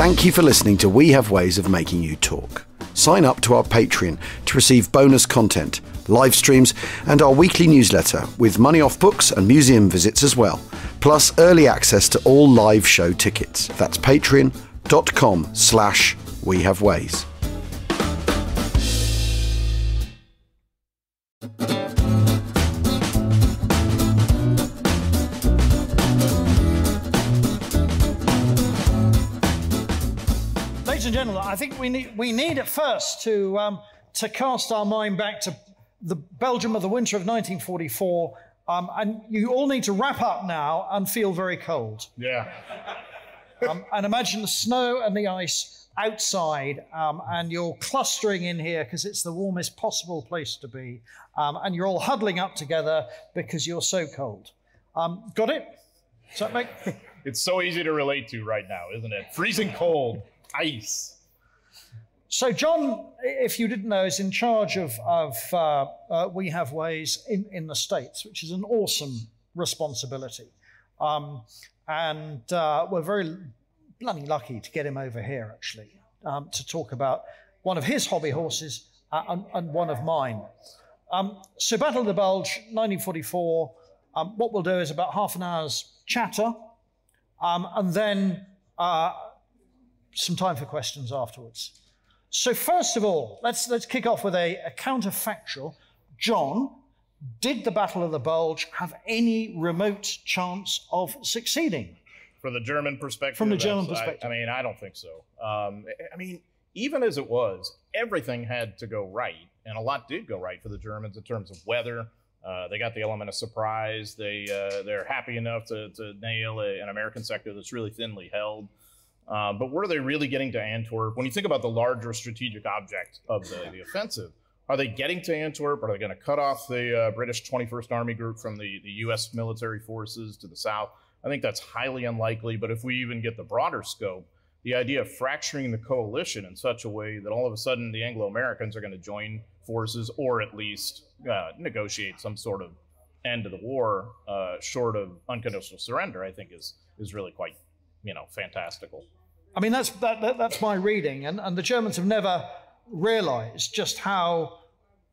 Thank you for listening to We Have Ways of Making You Talk. Sign up to our Patreon to receive bonus content, live streams, and our weekly newsletter with money off books and museum visits as well, plus early access to all live show tickets. That's patreon.com slash we have ways. Think we need, we need at first to, um, to cast our mind back to the Belgium of the winter of 1944. Um, and you all need to wrap up now and feel very cold. Yeah. Um, and imagine the snow and the ice outside, um, and you're clustering in here because it's the warmest possible place to be. Um, and you're all huddling up together because you're so cold. Um, got it? Does that make. It's so easy to relate to right now, isn't it? Freezing cold, ice. So, John, if you didn't know, is in charge of, of uh, uh, We Have Ways in, in the States, which is an awesome responsibility. Um, and uh, we're very bloody lucky to get him over here, actually, um, to talk about one of his hobby horses uh, and, and, one of mine. Um, so, Battle of the Bulge, 1944. Um, what we'll do is about half an hour's chatter, um, and then uh, some time for questions afterwards. So first of all, let's let's kick off with a, a counterfactual. John, did the Battle of the Bulge have any remote chance of succeeding? For the German perspective? From the German perspective. I, I, mean, I don't think so. Um, I mean, even as it was, everything had to go right, and a lot did go right for the Germans in terms of weather. Uh, they got the element of surprise. They uh, they're happy enough to, to nail a, an American sector that's really thinly held. Uh, but were they really getting to Antwerp? When you think about the larger strategic object of the, the offensive, are they getting to Antwerp? Are they going to cut off the uh, British 21st Army Group from the, the U.S. military forces to the south? I think that's highly unlikely. But if we even get the broader scope, the idea of fracturing the coalition in such a way that all of a sudden the Anglo Americans are going to join forces or at least uh, negotiate some sort of end to the war, uh, short of unconditional surrender, I think is is really quite, you know, fantastical. I mean, that's, that, that, that's my reading. And, and the Germans have never realized just how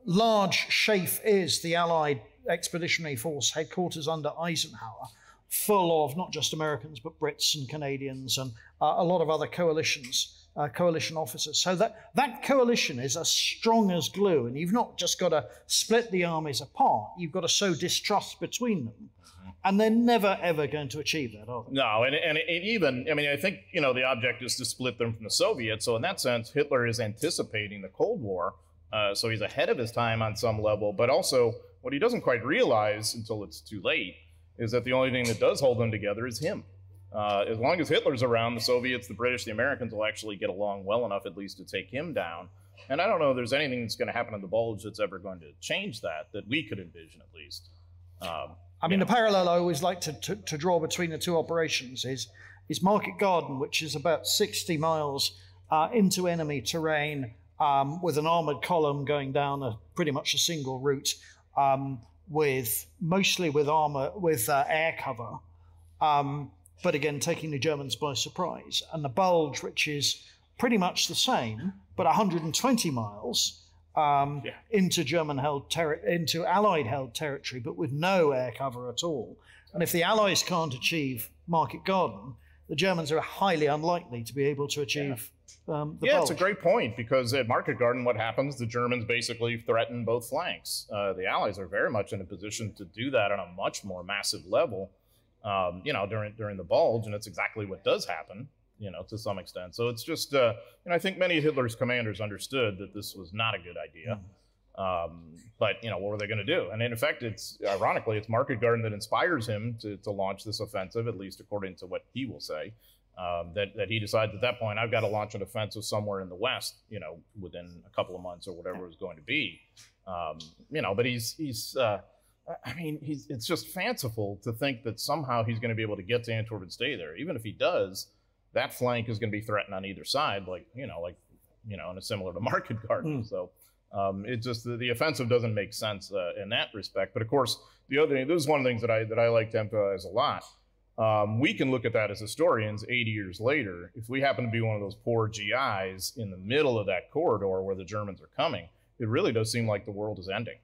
large SHAEF is, the Allied Expeditionary Force headquarters under Eisenhower, full of not just Americans, but Brits and Canadians and uh, a lot of other coalitions. Uh, coalition officers. So that, that coalition is as strong as glue, and you've not just got to split the armies apart, you've got to sow distrust between them and they're never ever going to achieve that, are they? No, and, and even, I mean, I think, you know, the object is to split them from the Soviets. So in that sense, Hitler is anticipating the Cold War. Uh, so he's ahead of his time on some level. But also, what he doesn't quite realize until it's too late is that the only thing that does hold them together is him. Uh, as long as Hitler's around, the Soviets, the British, the Americans will actually get along well enough, at least, to take him down. And I don't know if there's anything that's going to happen in the Bulge that's ever going to change that, that we could envision at least. Um, I mean, yeah. the parallel I always like to, to, to, draw between the two operations is, is Market Garden, which is about 60 miles uh, into enemy terrain um, with an armored column going down a pretty much a single route, um, with mostly with armor with uh, air cover, um, but again taking the Germans by surprise. And the Bulge, which is pretty much the same, but 120 miles um, yeah. into German held ter- into Allied held territory, but with no air cover at all. And if the Allies can't achieve Market Garden, the Germans are highly unlikely to be able to achieve. Yeah, um, yeah it's a great point because at Market Garden, what happens? The Germans basically threaten both flanks. Uh, the Allies are very much in a position to do that on a much more massive level. Um, you know, during during the Bulge, and it's exactly what does happen you know, to some extent. So it's just, uh, and I think many of Hitler's commanders understood that this was not a good idea. Mm. Um, but you know, what were they going to do? And in effect, it's ironically, it's Market Garden that inspires him to, to launch this offensive, at least according to what he will say. Um, that, that he decides at that point, I've got to launch an offensive somewhere in the West, you know, within a couple of months or whatever it was going to be. Um, you know, but he's he's. Uh, I mean, he's, it's just fanciful to think that somehow he's going to be able to get to Antwerp and stay there. Even if he does, that flank is going to be threatened on either side, like you know, like you know, in a similar to Market Garden. Mm. So um, it just the, the, offensive doesn't make sense uh, in that respect. But of course, the other thing, this is one of the things that I that I like to emphasize a lot. Um, we can look at that as historians 80 years later. If we happen to be one of those poor GIs in the middle of that corridor where the Germans are coming, it really does seem like the world is ending.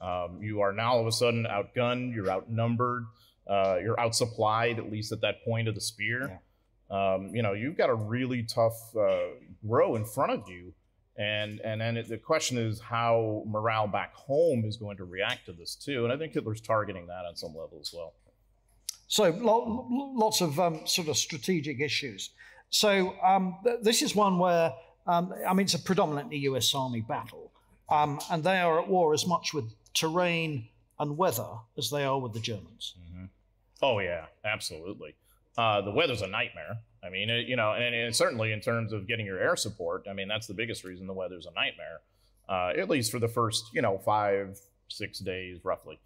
Um, you are now all of a sudden outgunned, you're outnumbered, uh, you're outsupplied, at least at that point of the spear. Yeah. Um, you know, you've got a really tough uh, row in front of you. And, and then it, the question is how morale back home is going to react to this too. And I think Hitler's targeting that on some level as well. So lo- lots of um, sort of strategic issues. So um, th- this is one where, um, I mean, it's a predominantly US Army battle. Um, and they are at war as much with terrain and weather as they are with the Germans. Mm-hmm. Oh yeah, absolutely. Uh, the weather's a nightmare. I mean, it, you know, and, and, certainly in terms of getting your air support, I mean, that's the biggest reason the weather's a nightmare. Uh, at least for the first, you know, five, six days roughly.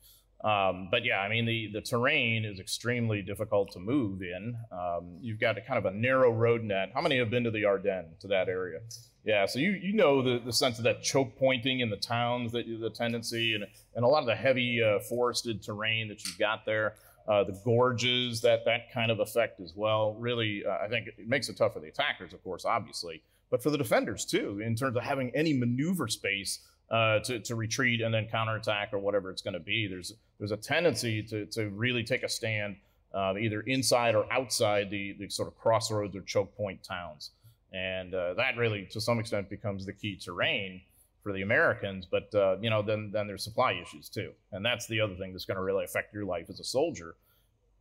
Um, but yeah, I mean, the, the terrain is extremely difficult to move in. Um, you've got a kind of a narrow road net. How many have been to the Ardennes, to that area? Yeah, so you, you know the, the sense of that choke pointing in the towns, that the tendency, and, and a lot of the heavy uh, forested terrain that you've got there. Uh, the gorges, that, that kind of effect as well. Really, uh, I think it makes it tough for the attackers, of course, obviously, but for the defenders too, in terms of having any maneuver space uh, to, to retreat and then counterattack or whatever it's going to be. There's there's a tendency to, to really take a stand uh, either inside or outside the, the sort of crossroads or choke point towns. And uh, that really, to some extent, becomes the key terrain for the Americans. But uh, you know, then then there's supply issues too, and that's the other thing that's going to really affect your life as a soldier.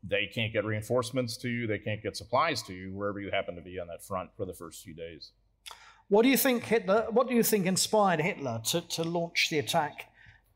They can't get reinforcements to you. They can't get supplies to you wherever you happen to be on that front for the first few days. What do you think Hitler? What do you think inspired Hitler to, to launch the attack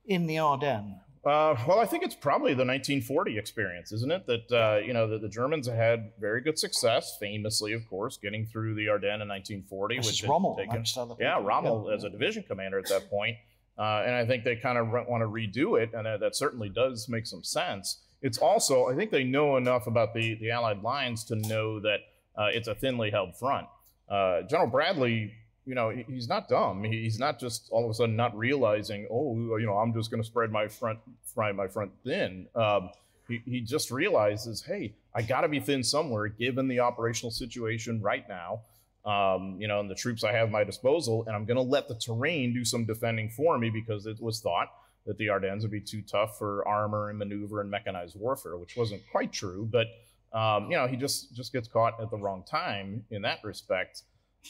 in the Ardennes? Uh, well, I think it's probably the 1940 experience, isn't it? That uh, you know that the Germans had very good success, famously, of course, getting through the Ardennes in 1940. This which is Rommel, taken, yeah, Rommel yeah. as a division commander at that point. Uh, and I think they kind of want to redo it, and that, that, certainly does make some sense. It's also, I think they know enough about the the Allied lines to know that uh, it's a thinly held front. Uh, General Bradley you know, he's not dumb. He's not just all of a sudden not realizing, oh, you know, I'm just going to spread my front, fry my front thin. Um, he, he just realizes, hey, I got to be thin somewhere given the operational situation right now. Um, you know, and the troops I have my disposal, and I'm going to let the terrain do some defending for me because it was thought that the Ardennes would be too tough for armor and maneuver and mechanized warfare, which wasn't quite true. But um, you know, he just just gets caught at the wrong time in that respect.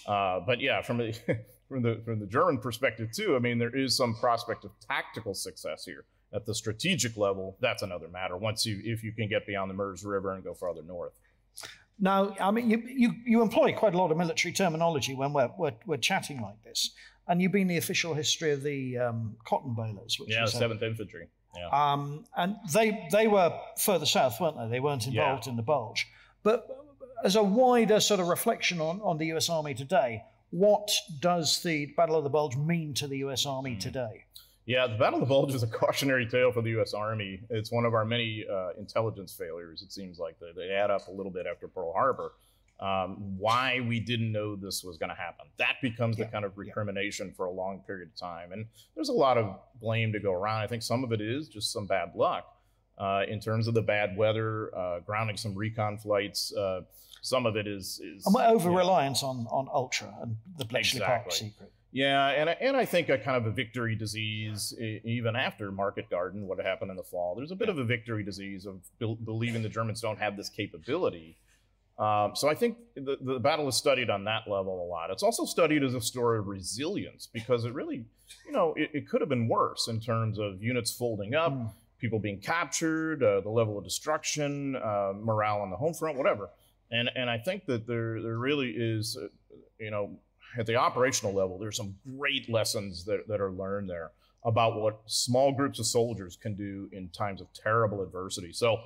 Uh, but yeah, from the from the from the German perspective too, I mean, there is some prospect of tactical success here. At the strategic level, that's another matter. Once you if you can get beyond the Meuse River and go farther north. Now, I mean, you, you, you employ quite a lot of military terminology when we're, we're, we're chatting like this. And you've been the official history of the um, Cottonbalers, which yeah, is Seventh Infantry. Yeah. Um, and they they were further south, weren't they? They weren't involved yeah. in the Bulge. But as a wider sort of reflection on, on the US Army today, what does the Battle of the Bulge mean to the US Army mm. today? Yeah, the Battle of the Bulge is a cautionary tale for the U.S. Army. It's one of our many uh, intelligence failures. It seems like they, they, add up a little bit after Pearl Harbor. Um, why we didn't know this was going to happen. That becomes yeah. the kind of recrimination yeah. for a long period of time. And there's a lot of blame to go around. I think some of it is just some bad luck uh, in terms of the bad weather, uh, grounding some recon flights. Uh, some of it is, is and over reliance on on Ultra and the Bletchley exactly. Park secret. Yeah, and and I think a kind of a victory disease even after Market Garden, what happened in the fall. There's a bit of a victory disease of believing the Germans don't have this capability. Um, so I think the, the battle is studied on that level a lot. It's also studied as a story of resilience because it really, you know, it, it could have been worse in terms of units folding up, mm. People being captured, uh, the level of destruction, uh, morale on the home front, whatever. And and I think that there there really is, uh, you know, at the operational level, there's some great lessons that, that are learned there about what small groups of soldiers can do in times of terrible adversity. So,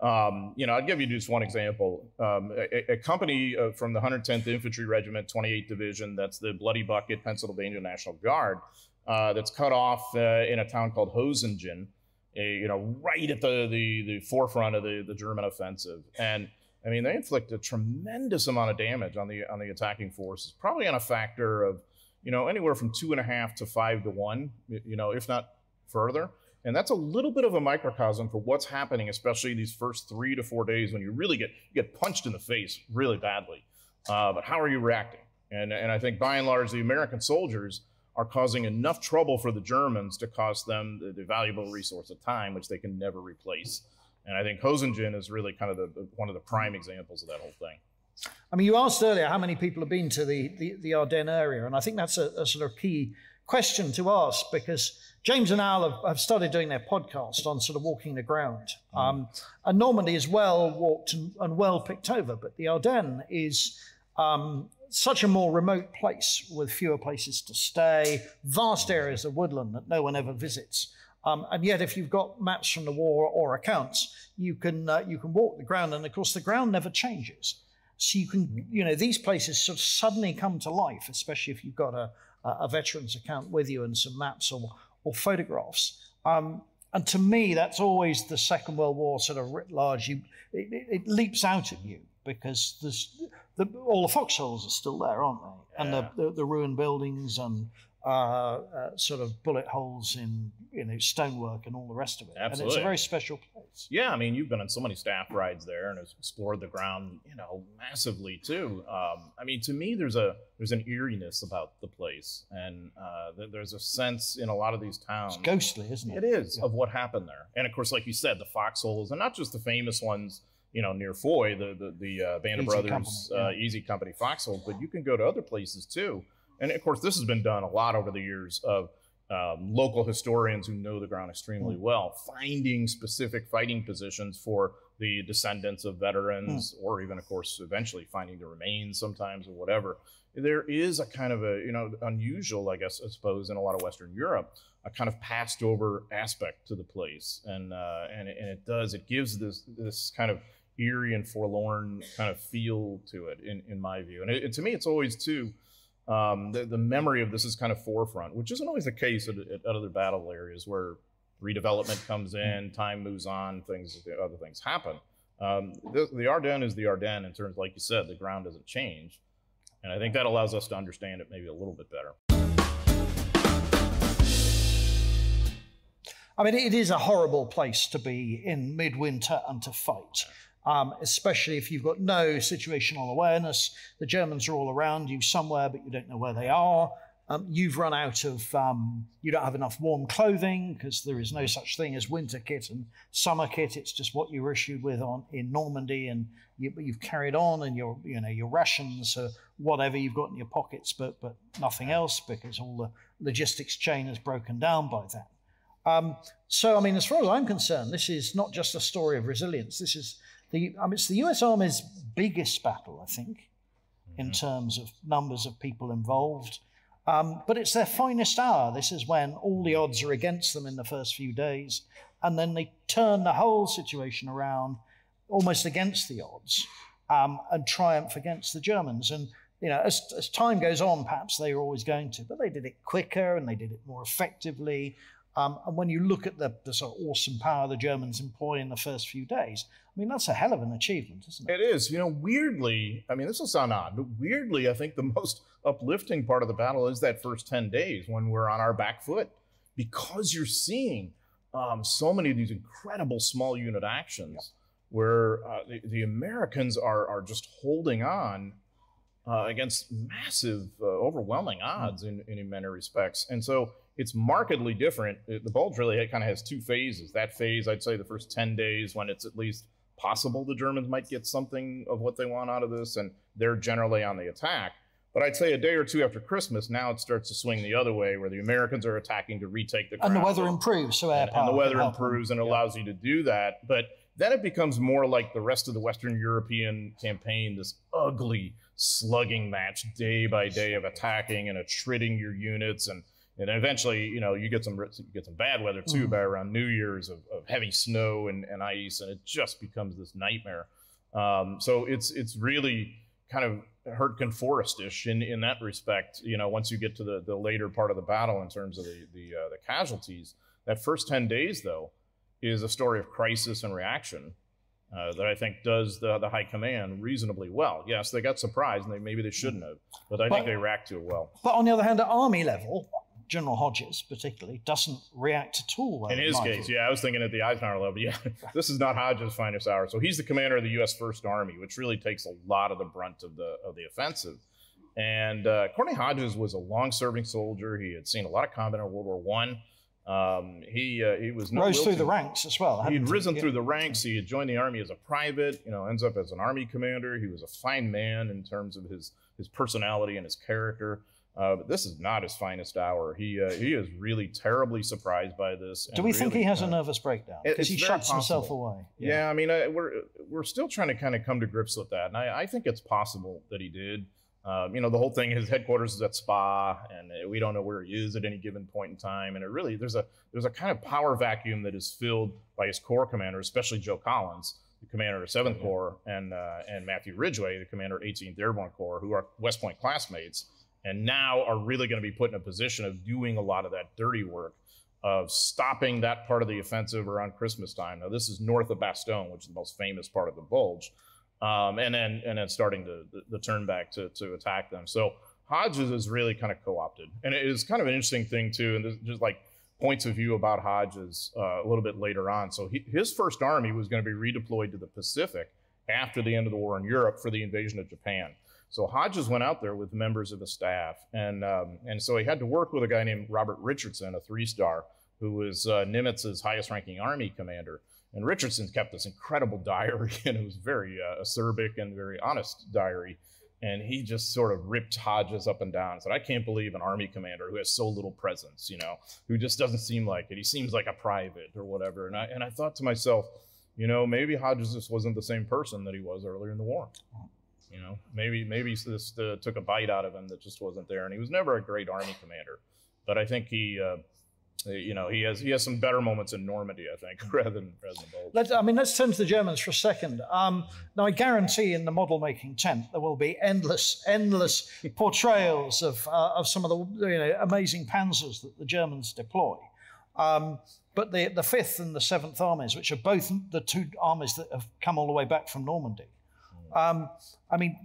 um, you know, I'd give you just one example. Um, a, a, company uh, from the 110th Infantry Regiment, 28th Division, that's the Bloody Bucket Pennsylvania National Guard, uh, that's cut off uh, in a town called Hosingen, you know, right at the, the, the forefront of the, the German offensive. And I mean, they inflict a tremendous amount of damage on the on the attacking forces, probably on a factor of, you know, anywhere from two and a half to five to one, you know, if not further. And that's a little bit of a microcosm for what's happening, especially these first three to four days when you really get you get punched in the face really badly. Uh, but how are you reacting? And, and I think by and large, the American soldiers are causing enough trouble for the Germans to cost them the, the valuable resource of time, which they can never replace. And I think Hosingen is really kind of the, the, one of the prime examples of that whole thing. I mean, you asked earlier how many people have been to the, the, the Ardennes area, and I think that's a, a, sort of key question to ask because James and Al have, have, started doing their podcast on sort of walking the ground. Mm. Um, and Normandy is well walked and, and, well picked over, but the Ardennes is um, such a more remote place with fewer places to stay, vast areas of woodland that no one ever visits. Um, and yet, if you've got maps from the war or accounts, you can uh, you can walk the ground, and of course, the ground never changes. So you can, you know, these places sort of suddenly come to life, especially if you've got a, a veteran's account with you and some maps or, or photographs. Um, and to me, that's always the Second World War sort of writ large. You, it, it leaps out at you because there's the, all the foxholes are still there, aren't they? Yeah. And the, the, the, ruined buildings and uh, uh, sort of bullet holes in you know stonework and all the rest of it. Absolutely. And it's a very special place. Yeah, I mean, you've been on so many staff rides there and explored the ground, you know, massively too. Um, I mean, to me, there's a there's an eeriness about the place, and uh, there's a sense in a lot of these towns. It's ghostly, isn't it? It is yeah. of what happened there, and of course, like you said, the foxholes, and not just the famous ones you know, near Foy, the the, the uh, Band of Brothers company, uh, yeah. Easy Company foxhole, but you can go to other places too. And of course, this has been done a lot over the years of um, local historians who know the ground extremely mm. well, finding specific fighting positions for the descendants of veterans, mm. or even, of course, eventually finding the remains sometimes or whatever. There is a kind of a, you know, unusual, I guess, I suppose, in a lot of Western Europe, a kind of passed over aspect to the place. And, uh, and, and it does, it gives this, this kind of eerie and forlorn kind of feel to it, in, in my view. And it, it, to me, it's always, too, um, the, the, memory of this is kind of forefront, which isn't always the case at, at other battle areas where redevelopment comes in, time moves on, things, other things happen. Um, the, the Ardennes is the Ardennes in terms, like you said, the ground doesn't change. And I think that allows us to understand it maybe a little bit better. I mean, it is a horrible place to be in midwinter and to fight um, especially if you've got no situational awareness. The Germans are all around you somewhere, but you don't know where they are. Um, you've run out of, um, you don't have enough warm clothing because there is no such thing as winter kit and summer kit. It's just what you were issued with on in Normandy, and you, have carried on, and your, you know, your rations or whatever you've got in your pockets, but but nothing else because all the logistics chain has broken down by that. Um, so, I mean, as far as I'm concerned, this is not just a story of resilience. This is the, I mean, it's the US Army's biggest battle, I think, in mm-hmm. terms of numbers of people involved. Um, but it's their finest hour. This is when all the odds are against them in the first few days. And then they turn the whole situation around almost against the odds um, and triumph against the Germans. And, you know, as, as time goes on, perhaps they are always going to, but they did it quicker and they did it more effectively. Um, and when you look at the, the, sort of awesome power the Germans employ in the first few days, I mean, that's a hell of an achievement, isn't it? It is. You know, weirdly, I mean, this will sound odd, but weirdly, I think the most uplifting part of the battle is that first 10 days when we're on our back foot because you're seeing um, so many of these incredible small unit actions yeah. where uh, the, the, Americans are, are just holding on uh, against massive, uh, overwhelming odds mm. in, in many respects. And so, it's markedly different. The bulge really kind of has two phases. That phase, I'd say, the first 10 days when it's at least possible the Germans might get something of what they want out of this, and they're generally on the attack. But I'd say a day or two after Christmas, now it starts to swing the other way, where the Americans are attacking to retake the And the weather improves, so and, and the weather improves, and allows you to do that. But then it becomes more like the rest of the Western European campaign, this ugly slugging match, day by day of attacking and attriting your units and and eventually, you know, you get some you get some bad weather too mm. by around New Year's of, of heavy snow and, and, ice, and it just becomes this nightmare. Um, so it's it's really kind of Hurtgen Forestish in, in that respect. You know, once you get to the, the later part of the battle in terms of the the, uh, the casualties, that first ten days though is a story of crisis and reaction. Uh, that I think does the, the high command reasonably well. Yes, they got surprised and they maybe they shouldn't have, but I but, think they react to it well. But on the other hand, at army level, General Hodges, particularly, doesn't react at all. In his case, yeah, I was thinking at the Eisenhower level. Yeah, this is not Hodges' finest hour. So he's the commander of the U.S. First Army, which really takes a lot of the brunt of the of the offensive. And uh, Courtney Hodges was a long-serving soldier. He had seen a lot of combat in World War One. Um, he uh, he was no Rose through the ranks as well. He'd he? risen Yeah. through the ranks. He had joined the army as a private. You know, ends up as an army commander. He was a fine man in terms of his his personality and his character. Uh, but this is not his finest hour. He uh, he is really terribly surprised by this. Do we think he has a uh, nervous breakdown? Because he shuts himself away. Yeah, I mean, I, we're we're still trying to kind of come to grips with that, and I, I think it's possible that he did. Um, you know, the whole thing. His headquarters is at Spa, and uh, we don't know where he is at any given point in time. And it really there's a there's a kind of power vacuum that is filled by his corps commander, especially Joe Collins, the commander of Seventh Corps, and uh, and Matthew Ridgway, the commander of 18th Airborne Corps, who are West Point classmates, and now are really going to be put in a position of doing a lot of that dirty work of stopping that part of the offensive around Christmas time. Now, this is north of Bastogne, which is the most famous part of the Bulge, um, and then and then starting to the, the turn back to to attack them. So Hodges is really kind of co-opted, and it is kind of an interesting thing too. And there's just like points of view about Hodges uh, a little bit later on. So he, his first army was going to be redeployed to the Pacific after the end of the war in Europe for the invasion of Japan. So Hodges went out there with members of the staff, and um, and so he had to work with a guy named Robert Richardson, a three-star, who was uh, Nimitz's highest-ranking army commander. And Richardson kept this incredible diary, and it was very uh, acerbic and very honest diary. And he just sort of ripped Hodges up and down. and Said, "I can't believe an army commander who has so little presence, you know, who just doesn't seem like it. He seems like a private or whatever." And I and I thought to myself, you know, maybe Hodges just wasn't the same person that he was earlier in the war. You know, maybe maybe this uh, took a bite out of him that just wasn't there, and he was never a great army commander. But I think he, uh, you know, he has he has some better moments in Normandy, I think, rather than rather than Bulge. Let's, I mean, let's turn to the Germans for a second. Um, now, I guarantee in the model making tent there will be endless, endless portrayals of, uh, of some of the you know, amazing panzers that the Germans deploy. Um, but the, the Fifth and the Seventh Armies, which are both the two armies that have come all the way back from Normandy, um, I mean,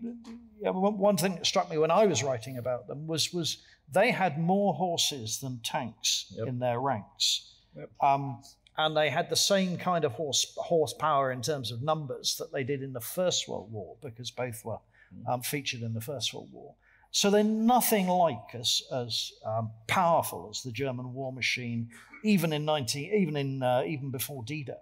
one thing that struck me when I was writing about them was was they had more horses than tanks Yep. in their ranks, Yep. um, and they had the same kind of horse horsepower in terms of numbers that they did in the First World War because both were um, featured in the First World War. So they're nothing like as as um, powerful as the German war machine, even in nineteen, even in uh, even before D-Day.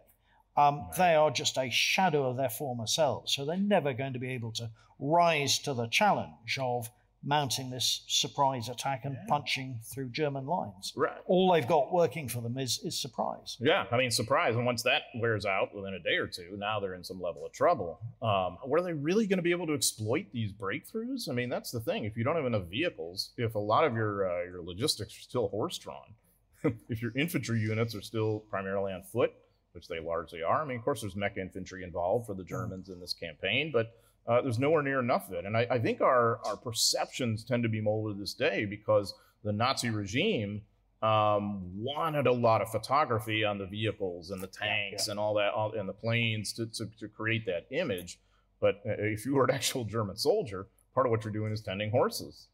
Um, They are just a shadow of their former selves, so they're never going to be able to rise to the challenge of mounting this surprise attack and punching through German lines. Right. All they've got working for them is is surprise. Yeah, I mean, surprise. And once that wears out within a day or two, now they're in some level of trouble. Um, were they really going to be able to exploit these breakthroughs? I mean, that's the thing. If you don't have enough vehicles, if a lot of your uh, your logistics are still horse drawn, if your infantry units are still primarily on foot, which they largely are. I mean, of course, there's mecha infantry involved for the Germans in this campaign, but uh, there's nowhere near enough of it. And I, I think our our perceptions tend to be molded this day because the Nazi regime um, wanted a lot of photography on the vehicles and the tanks and all that, all, and the planes to, to, to create that image. But uh, if you were an actual German soldier, part of what you're doing is tending horses.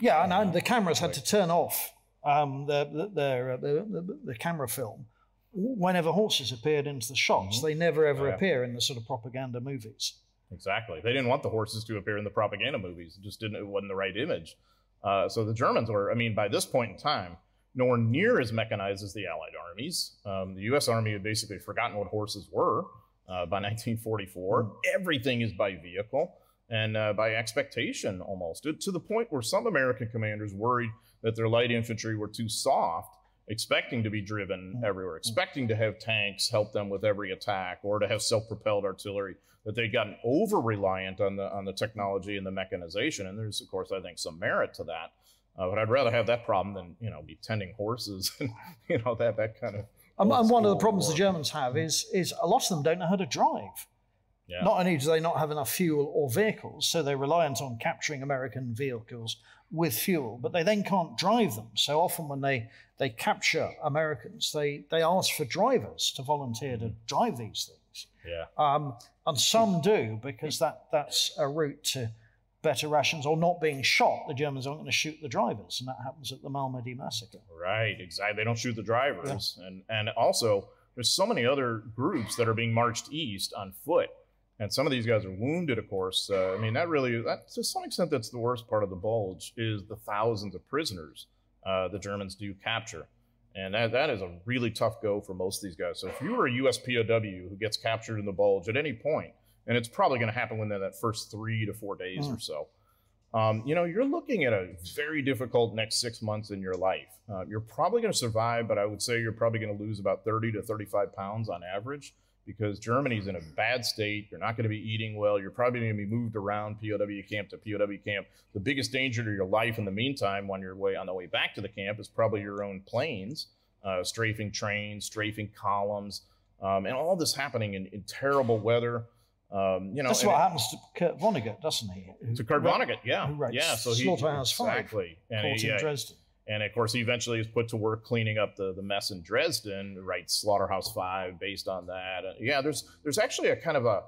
Yeah, and, and the cameras had to turn off um, the, the, uh, the, the, the camera film whenever horses appeared into the shots. Mhm. They never ever Yeah. appear in the sort of propaganda movies. Exactly. They didn't want the horses to appear in the propaganda movies. It just didn't. It wasn't the right image. Uh, so the Germans were. I mean, by this point in time, nowhere near as mechanized as the Allied armies. Um, the U.S. Army had basically forgotten what horses were uh, by 1944. Everything is by vehicle and uh, by expectation almost, to the point where some American commanders worried that their light infantry were too soft, expecting to be driven everywhere, expecting to have tanks help them with every attack, or to have self-propelled artillery. That they'd gotten over reliant on the on the technology and the mechanization, and there's of course I think some merit to that. Uh, but I'd rather have that problem than you know be tending horses and you know that that kind of. And, and one of the problems the. Germans have is is a lot of them don't know how to drive. Yeah. Not only do they not have enough fuel or vehicles, so they're reliant on capturing American vehicles with fuel, but they then can't drive them. So often when they, they capture Americans, they, they ask for drivers to volunteer to drive these things. Yeah. Um, and some do because that, that's a route to better rations or not being shot, the Germans aren't going to shoot the drivers, and that happens at the Malmedy massacre. Right, exactly. They don't shoot the drivers, yeah. and and also there's so many other groups that are being marched east on foot, and some of these guys are wounded. Of course, uh, I mean that really that to some extent that's the worst part of the Bulge is the thousands of prisoners uh, the Germans do capture. And that, that is a really tough go for most of these guys. So if you were a US POW who gets captured in the bulge at any point, and it's probably going to happen within that first three to four days mm. or so. Um, you know, you're looking at a very difficult next six months in your life. Uh, you're probably going to survive, but I would say you're probably going to lose about 30 to 35 pounds on average because Germany's in a bad state. You're not going to be eating well. You're probably going to be moved around POW camp to POW camp. The biggest danger to your life in the meantime, on you're way on the way back to the camp, is probably your own planes, uh, strafing trains, strafing columns, um, and all this happening in, in terrible weather. Um, you know, that's what it, happens to Kurt Vonnegut, doesn't he? to Kurt Vonnegut, yeah, yeah. So he Slaughterhouse exactly, Five, and he, in Dresden. And of course, he eventually is put to work cleaning up the, the mess in Dresden. Writes Slaughterhouse Five based on that. Yeah, there's there's actually a kind of a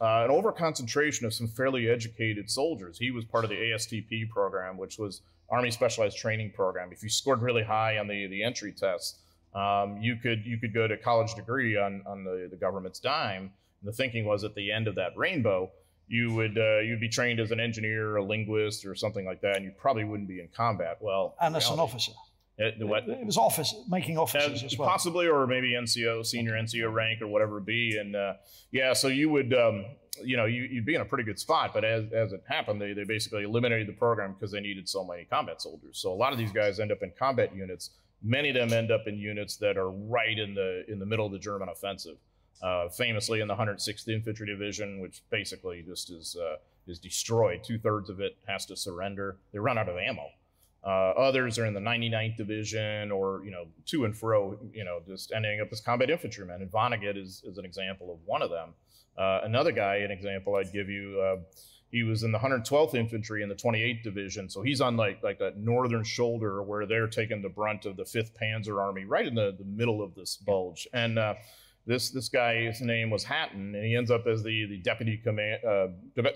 uh, an overconcentration of some fairly educated soldiers. He was part of the ASTP program, which was Army Specialized Training Program. If you scored really high on the the entry test, um, you could you could go to college degree on on the, the government's dime And the thinking was at the end of that rainbow, you would uh, you'd be trained as an engineer, a linguist, or something like that, and you probably wouldn't be in combat. Well, and as an officer. It, what? it was office making officers as well. Possibly, or maybe NCO, senior NCO rank, or whatever it be. And uh, yeah, so you would, um, you know, you, would be in a pretty good spot. But as, as it happened, they, they basically eliminated the program because they needed so many combat soldiers. So a lot of these guys end up in combat units. Many of them end up in units that are right in the in the middle of the German offensive uh, famously in the 106th Infantry Division, which basically just is uh, is destroyed. Two thirds of it has to surrender. They run out of ammo. Uh, others are in the 99th Division, or you know, to and fro, you know, just ending up as combat infantrymen. And Vonnegut is, is an example of one of them. Uh, another guy, an example I'd give you, uh, he was in the 112th Infantry in the 28th Division, so he's on like like that northern shoulder where they're taking the brunt of the 5th Panzer Army, right in the, the middle of this bulge. And uh, this this guy's name was Hatton, and he ends up as the the deputy command uh,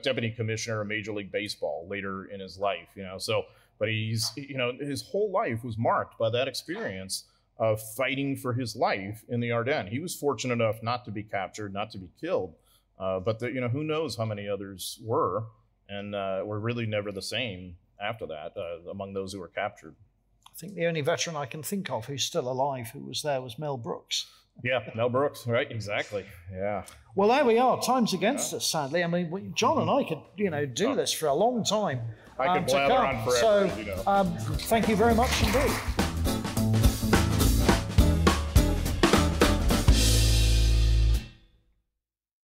deputy commissioner of Major League Baseball later in his life. You know, so but he's you know his whole life was marked by that experience of fighting for his life in the Ardennes. He was fortunate enough not to be captured, not to be killed, uh, but the, you know who knows how many others were, and uh, were really never the same after that uh, among those who were captured. I think the only veteran I can think of who's still alive who was there was Mel Brooks. Yeah, Mel Brooks, right? Exactly. Yeah. Well, there we are. Time's against yeah. us, sadly. I mean, we, John and I could, you know, do this for a long time. I could um, blather on forever. So, you know. um, thank you very much indeed.